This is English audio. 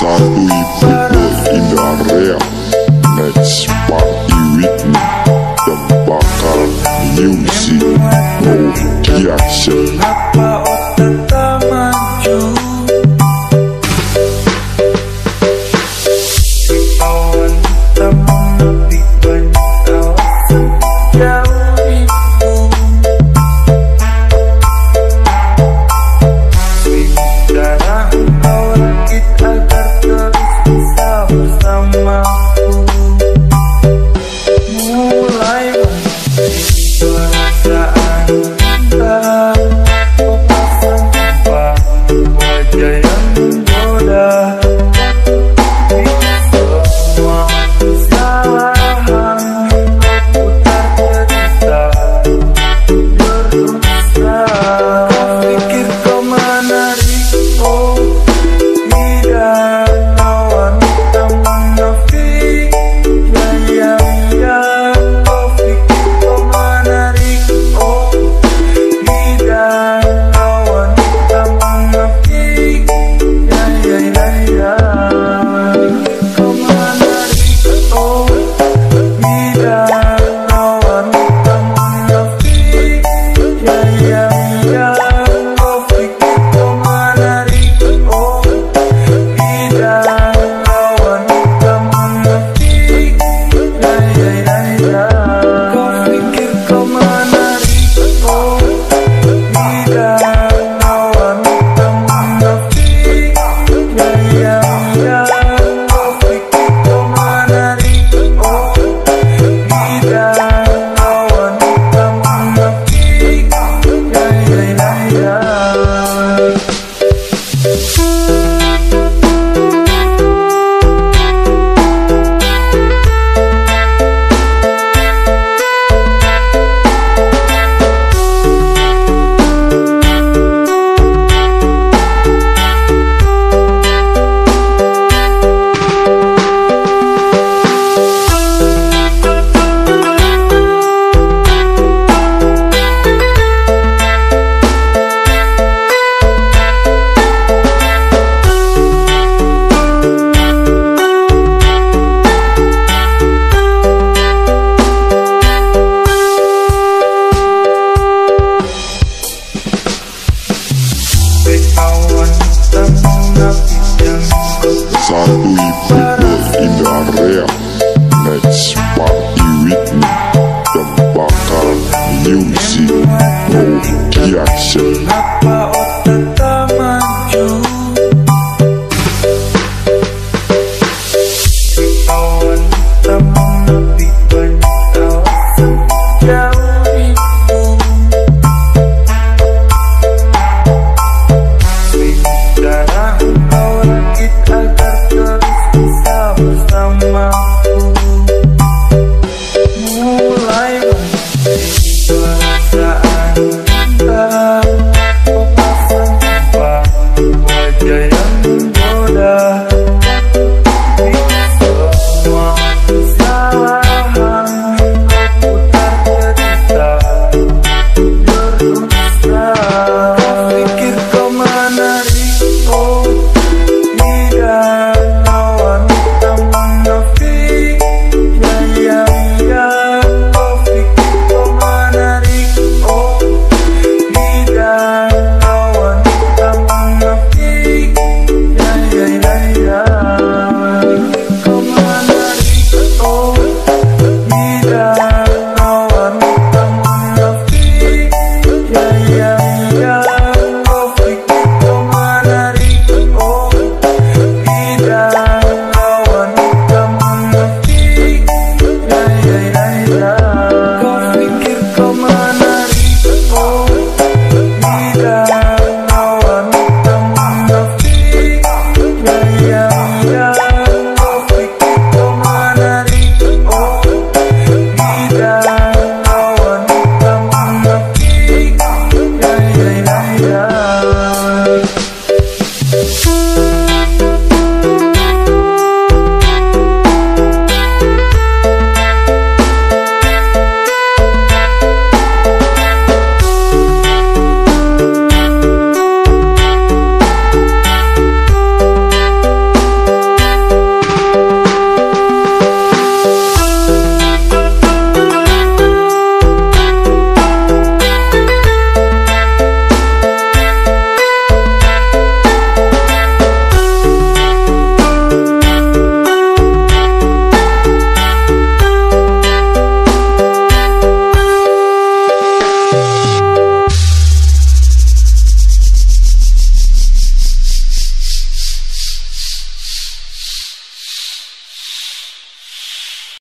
Satu ibu indah rea Next party Yang bakal